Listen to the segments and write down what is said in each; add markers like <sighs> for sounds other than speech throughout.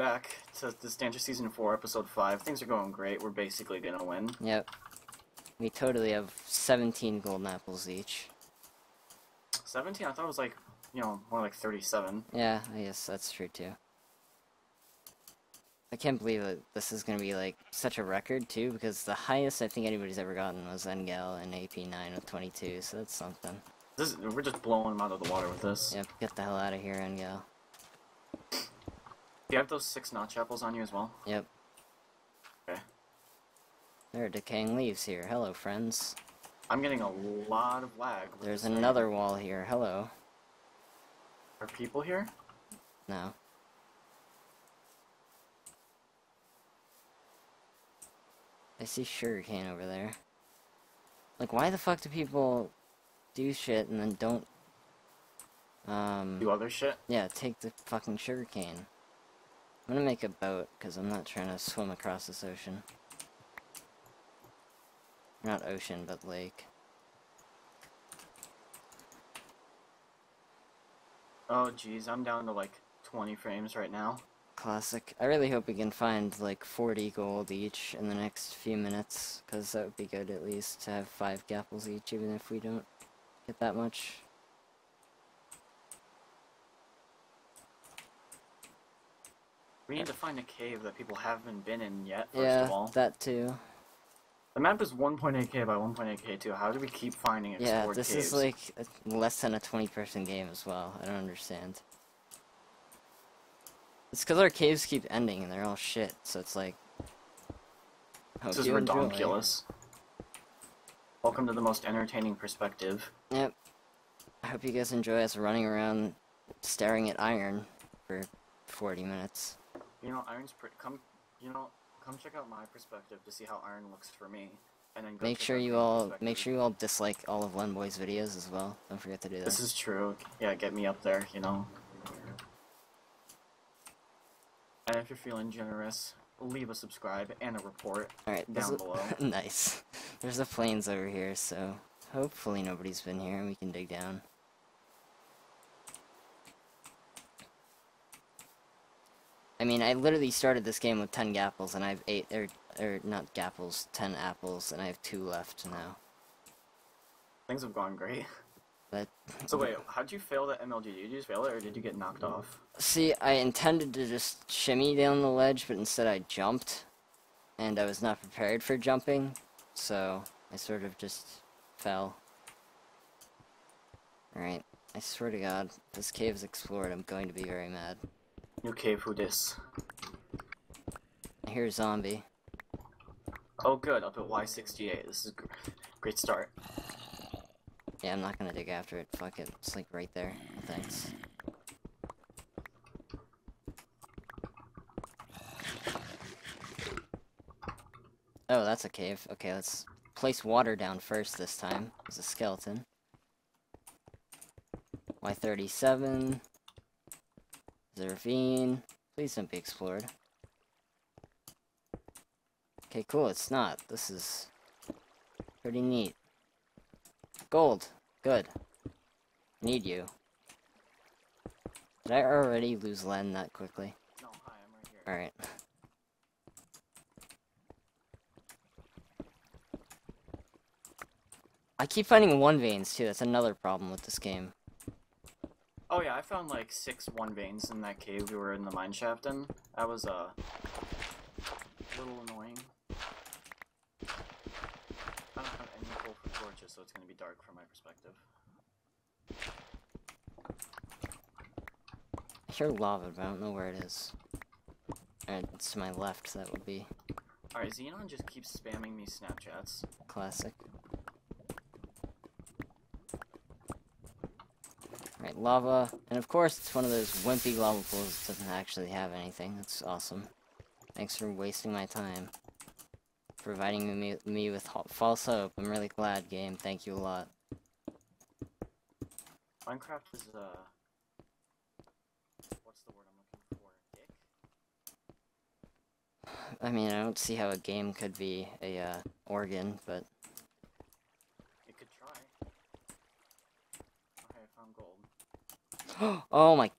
back to Distantia Season 4, Episode 5. Things are going great. We're basically gonna win. Yep. We totally have 17 golden apples each. 17? I thought it was like, you know, more like 37. Yeah, I guess that's true too. I can't believe that this is gonna be like such a record too, because the highest I think anybody's ever gotten was Engel and AP9 with 22, so that's something. This is, we're just blowing them out of the water with this. Yep, get the hell out of here, Engel. Do you have those six notch apples on you as well? Yep. Okay. There are decaying leaves here. Hello, friends. I'm getting a lot of lag. There's this thing. another wall here. Hello. Are people here? No. I see sugarcane over there. Like, why the fuck do people do shit and then don't, um, Do other shit? yeah, take the fucking sugarcane? I'm gonna make a boat, because I'm not trying to swim across this ocean. Not ocean, but lake. Oh, jeez. I'm down to like 20 frames right now. Classic. I really hope we can find like 40 gold each in the next few minutes, because that would be good at least to have 5 gapples each, even if we don't get that much. We need to find a cave that people haven't been in yet, first yeah, of all. that too. The map is 1.8k by 1.8k too. How do we keep finding Yeah, this caves? is like less than a 20 person game as well. I don't understand. It's because our caves keep ending and they're all shit, so it's like. This is redonkulous. Welcome to the most entertaining perspective. Yep. I hope you guys enjoy us running around staring at iron for 40 minutes. You know, iron's pretty. Come, you know, come check out my perspective to see how iron looks for me, and then go Make sure you all make sure you all dislike all of Lenboy's videos as well. Don't forget to do that. This is true. Yeah, get me up there. You know. And if you're feeling generous, leave a subscribe and a report. Alright, down below. <laughs> nice. There's the plains over here, so hopefully nobody's been here and we can dig down. I mean, I literally started this game with 10 gapples and I have 8, or, or not gapples, 10 apples, and I have 2 left now. Things have gone great. But, So wait, how'd you fail that MLG? Did you just fail it, or did you get knocked off? see, I intended to just shimmy down the ledge, but instead I jumped, and I was not prepared for jumping, so I sort of just fell. Alright, I swear to god, this cave is explored, I'm going to be very mad. New cave, who dis? I hear a zombie. Oh, good. Up at Y68. This is a great start. Yeah, I'm not gonna dig after it. Fuck it. It's like right there. Thanks. Oh, that's a cave. Okay, let's place water down first this time. There's a skeleton. Y37. A ravine. Please don't be explored. Okay, cool. It's not. This is pretty neat. Gold. Good. Need you. Did I already lose Len that quickly? No, hi, I'm right here. Alright. I keep finding one veins too, that's another problem with this game. Oh yeah, I found like six one veins in that cave we were in the mine shaft in. That was uh, a little annoying. I don't have any coal for torches, so it's gonna be dark from my perspective. I hear lava, but I don't know where it is. Alright, it's to my left, so that would be Alright, Xenon just keeps spamming me Snapchats. classic. Right, lava, and of course it's one of those wimpy lava pools that doesn't actually have anything. That's awesome. Thanks for wasting my time. Providing me, me with false hope. I'm really glad, game. Thank you a lot. Minecraft is uh, what's the word I'm looking for? Dick. I mean, I don't see how a game could be a uh, organ, but It could try. Okay, I found gold. <gasps> oh my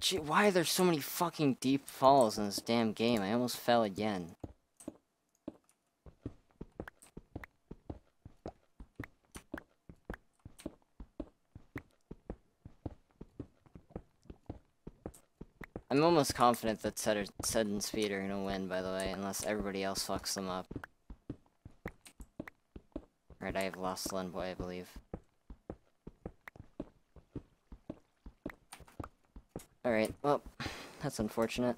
gee, why are there so many fucking deep falls in this damn game? I almost fell again. I'm almost confident that Sed, Sed and Speed are gonna win, by the way, unless everybody else fucks them up. Right, I have lost Lenboy, I believe. Alright, well, that's unfortunate.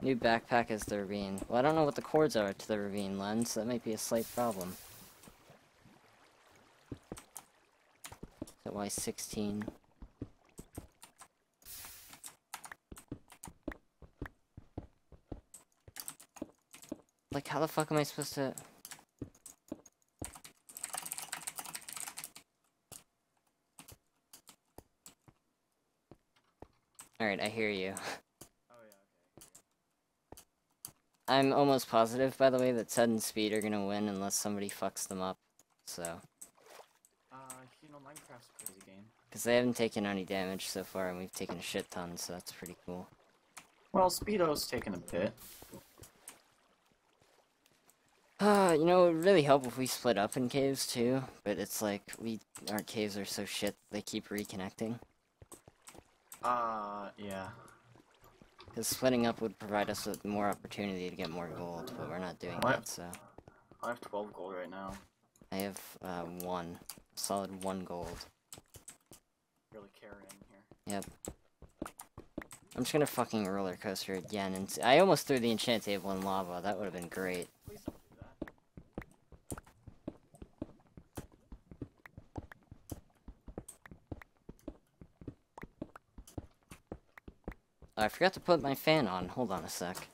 New backpack is the ravine. Well, I don't know what the cords are to the ravine lens, so that might be a slight problem. Is why 16? Like, how the fuck am I supposed to... Alright, I hear you. Oh yeah, okay. I'm almost positive, by the way, that Sed and Speed are gonna win unless somebody fucks them up. So, Uh, you know, Minecraft's a crazy game. because they haven't taken any damage so far, and we've taken a shit ton, so that's pretty cool. Well, Speedo's taken a bit. Uh, <sighs> you know, it would really help if we split up in caves too, but it's like, we, our caves are so shit, they keep reconnecting. Uh, yeah. Because splitting up would provide us with more opportunity to get more gold, but we're not doing that, so. I have 12 gold right now. I have, uh, one. Solid one gold. Really carrying here. Yep. I'm just gonna fucking roller coaster again, and I almost threw the enchant table in lava, that would have been great. Please don't do that. Oh, I forgot to put my fan on, hold on a sec.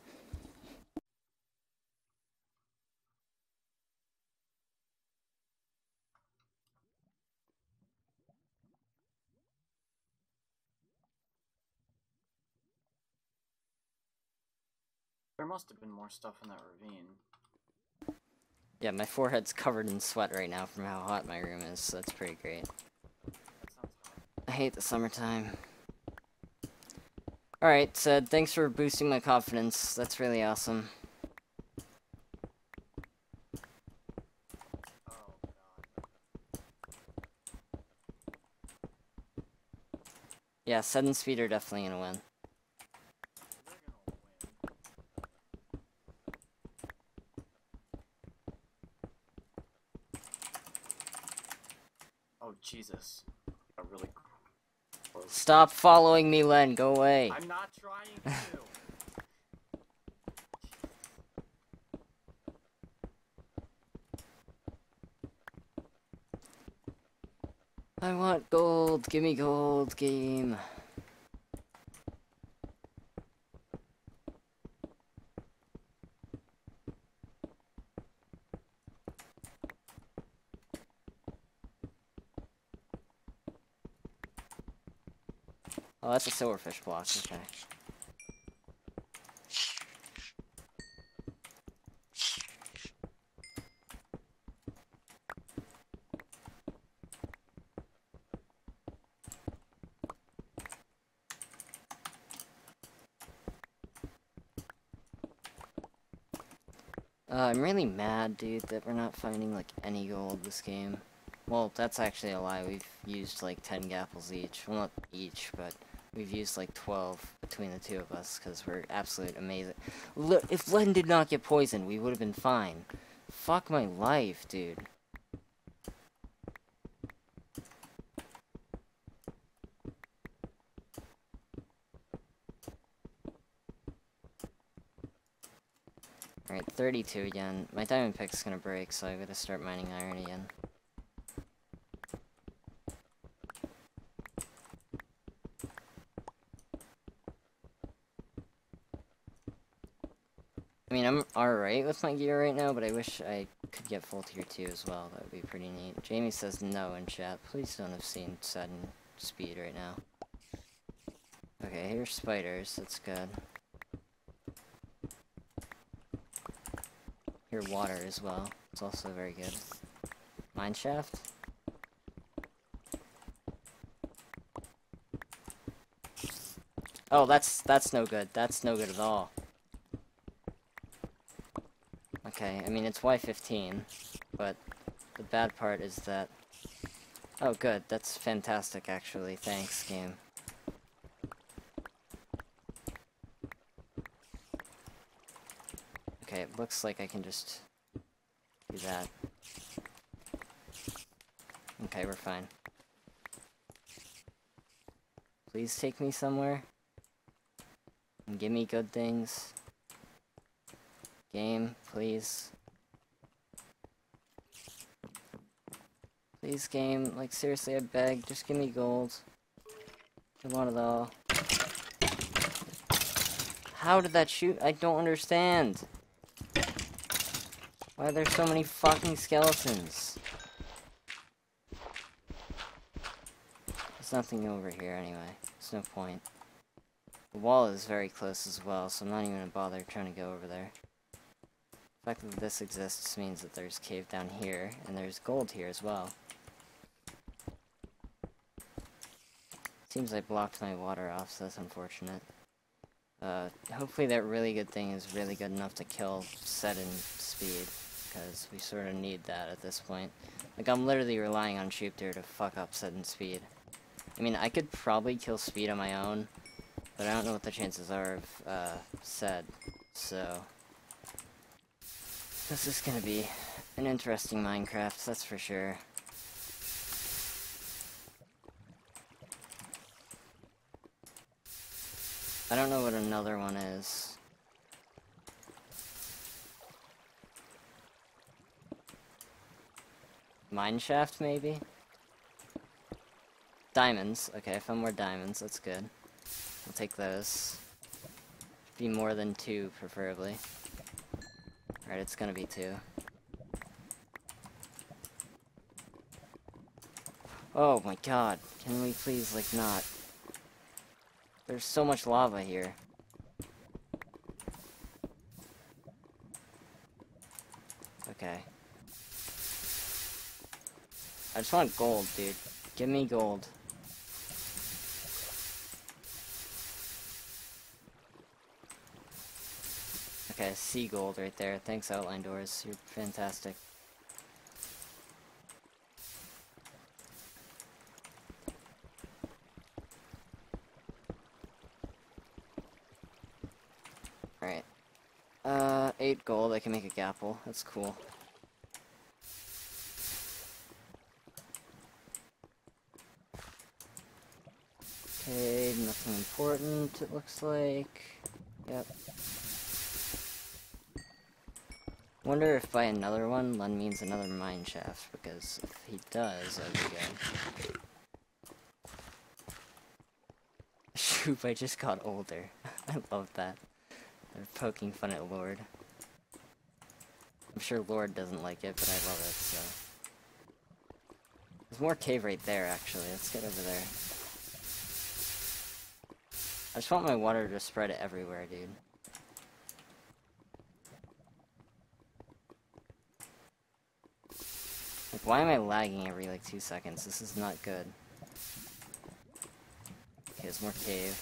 There must have been more stuff in that ravine. Yeah, my forehead's covered in sweat right now from how hot my room is, so that's pretty great. That sounds hot. I hate the summertime. Alright, Sid, thanks for boosting my confidence. That's really awesome. Yeah, and Speed are definitely. Gonna win. Oh Jesus. Got really close. Stop following me, Len. Go away. I'm not trying to. <laughs> I want gold. Give me gold, game. Oh, that's a silverfish block. Okay. Uh, I'm really mad, dude, that we're not finding, like, any gold this game. Well, that's actually a lie. We've used, like, 10 gapples each. Well, not each, but we've used, like, 12 between the two of us, because we're absolute amazing. Look, if Len did not get poisoned, we would have been fine. Fuck my life, dude. Alright, 32 again. My diamond pick's gonna break, so I gotta start mining iron again. I mean, I'm alright with my gear right now, but I wish I could get full tier 2 as well. That would be pretty neat. Jamie says no in chat. Please don't have seen sudden speed right now. Okay, here's spiders. That's good. Here, water as well. It's also very good. Mineshaft? Oh, that's that's no good. That's no good at all. Okay, I mean it's Y15, but the bad part is that... Oh good, that's fantastic actually. Thanks, game. Okay, it looks like I can just do that. Okay, we're fine. Please take me somewhere. And give me good things. Game, please. Please, game. Like, seriously, I beg. Just give me gold. I want it all. How did that shoot? I don't understand. Why are there so many fucking skeletons? There's nothing over here anyway. There's no point. The wall is very close as well, so I'm not even gonna bother trying to go over there. The fact that this exists means that there's cave down here, and there's gold here as well. Seems I blocked my water off, so that's unfortunate. Uh, hopefully that really good thing is really good enough to kill Sudden Speed, because we sort of need that at this point. Like, I'm literally relying on Shoopter to fuck up Sudden Speed. I mean, I could probably kill Speed on my own, but I don't know what the chances are of, uh, so... This is gonna be an interesting Minecraft, that's for sure. I don't know what another one is. Mineshaft, maybe? Diamonds. Okay, I found more diamonds. That's good. I'll take those. Be more than two, preferably. Alright, it's gonna be two. Oh my god. Can we please, like, not? There's so much lava here. Okay. I just want gold, dude. Give me gold. Okay, see gold right there. Thanks, Outline Doors. You're fantastic. Alright. Uh, 8 gold. I can make a gapple. That's cool. Okay, nothing important, it looks like. Yep. Wonder if by another one, Lun means another mine shaft, because if he does, that'd be good. <laughs> Shoop, I just got older. <laughs> I love that. They're poking fun at Lord. I'm sure Lord doesn't like it, but I love it, so. There's more cave right there, actually. Let's get over there. I just want my water to spread everywhere, dude. Why am I lagging every, like, two seconds? This is not good. Okay, there's more cave.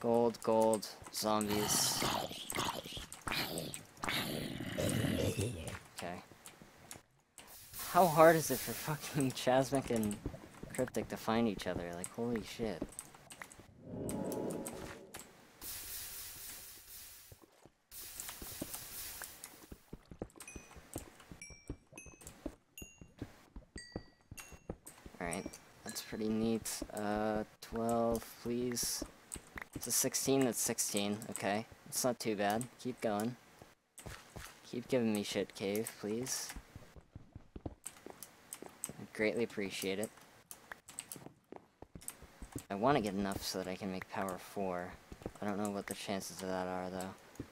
Gold, gold, zombies. Okay. How hard is it for fucking <laughs> Chasmic and Cryptic to find each other? Like, holy shit. Alright, that's pretty neat. Uh, 12, please. It's a 16, that's 16. Okay, it's not too bad. Keep going. Keep giving me shit, cave, please. I greatly appreciate it. I want to get enough so that I can make power 4. I don't know what the chances of that are, though.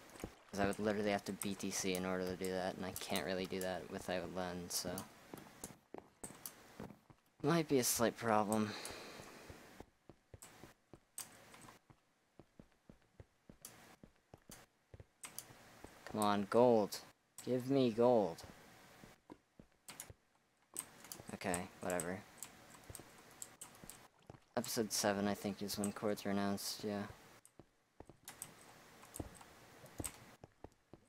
Because I would literally have to BTC in order to do that, and I can't really do that without lens, so... Might be a slight problem. Come on, gold. Give me gold. Okay, whatever. Episode 7, I think, is when chords are announced, yeah.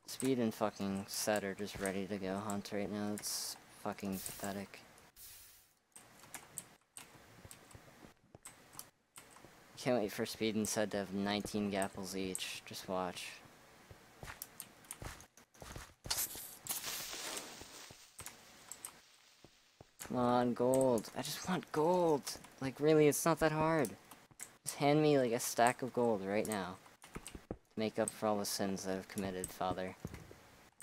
Speed and fucking set are just ready to go hunt right now. It's fucking pathetic. Can't wait for Speed and Set to have 19 gapples each. Just watch. Come on, gold. I just want gold. Like, really, it's not that hard. Just hand me, like, a stack of gold right now. Make up for all the sins that I've committed, Father.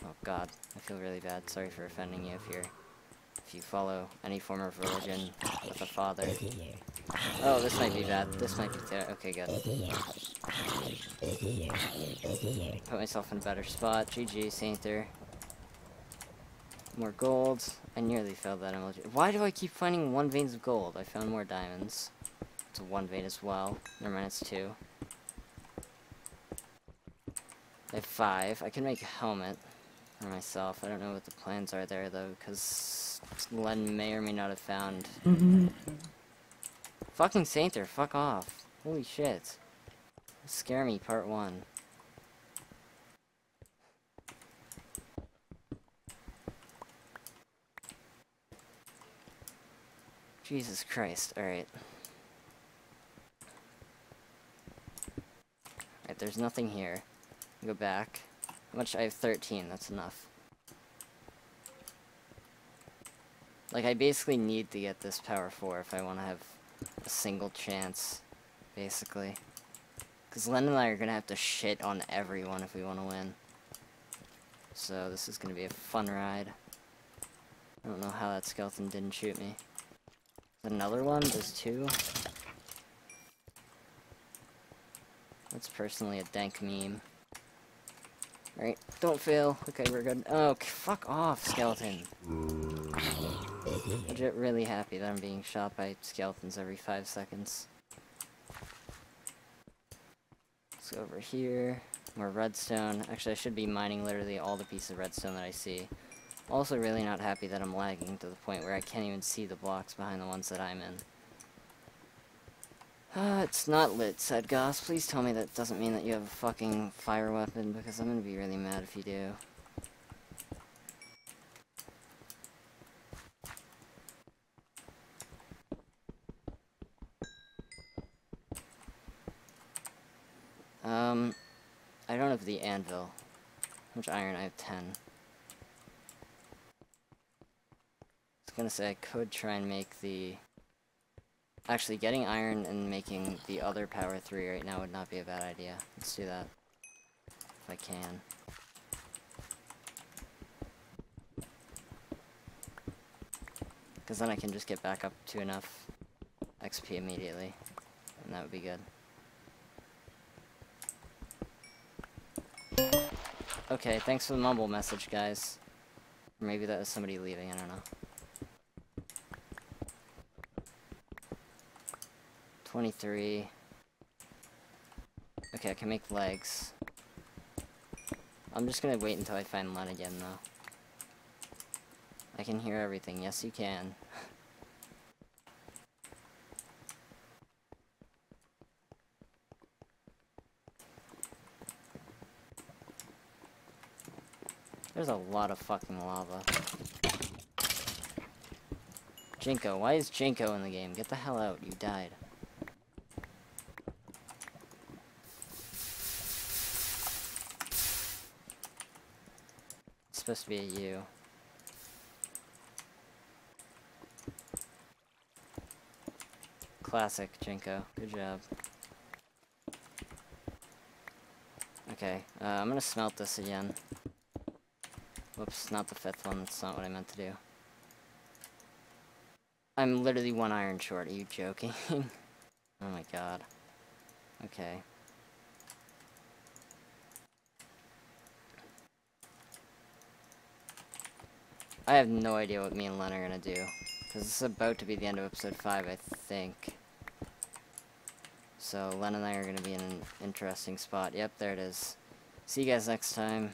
Oh, God. I feel really bad. Sorry for offending you if you're... You follow any form of religion with a father. Oh, this might be bad. This might be there. Okay, good. Put myself in a better spot. GG, Sainter. More gold. I nearly failed that MLG. Why do I keep finding one veins of gold? I found more diamonds. It's one vein as well. Never mind, it's two. I have five. I can make a helmet for myself. I don't know what the plans are there, though, because Len may or may not have found... Mm-hmm. Fucking Sainter, fuck off. Holy shit. Scare me, part one. Jesus Christ, alright. Alright, there's nothing here. Go back. How much? I have 13, that's enough. Like, I basically need to get this power 4 if I want to have a single chance, basically. Because Len and I are going to have to shit on everyone if we want to win. So, this is going to be a fun ride. I don't know how that skeleton didn't shoot me. Another one? There's two? That's personally a dank meme. Alright, don't fail. Okay, we're good. Oh, fuck off, skeleton. Legit really happy that I'm being shot by skeletons every five seconds. Let's go over here. More redstone. Actually, I should be mining literally all the pieces of redstone that I see. Also really not happy that I'm lagging to the point where I can't even see the blocks behind the ones that I'm in. Uh, <sighs> it's not lit, said Goss. Please tell me that doesn't mean that you have a fucking fire weapon, because I'm gonna be really mad if you do. The anvil. How much iron? I have 10. I was gonna say I could try and make the... Actually, getting iron and making the other power 3 right now would not be a bad idea. Let's do that. If I can. Because then I can just get back up to enough XP immediately. And that would be good. Okay, thanks for the mumble message, guys. Maybe that was somebody leaving, I don't know. 23. Okay, I can make legs. I'm just gonna wait until I find Len again, though. I can hear everything. Yes, you can. <laughs> There's a lot of fucking lava. Jinko, why is Jinko in the game? Get the hell out, you died. It's supposed to be a U. Classic, Jinko. Good job. Okay, uh, I'm gonna smelt this again. Whoops, not the fifth one. That's not what I meant to do. I'm literally one iron short. Are you joking? <laughs> oh my god. Okay. I have no idea what me and Len are gonna do. Because this is about to be the end of episode 5, I think. So Len and I are gonna be in an interesting spot. Yep, there it is. See you guys next time.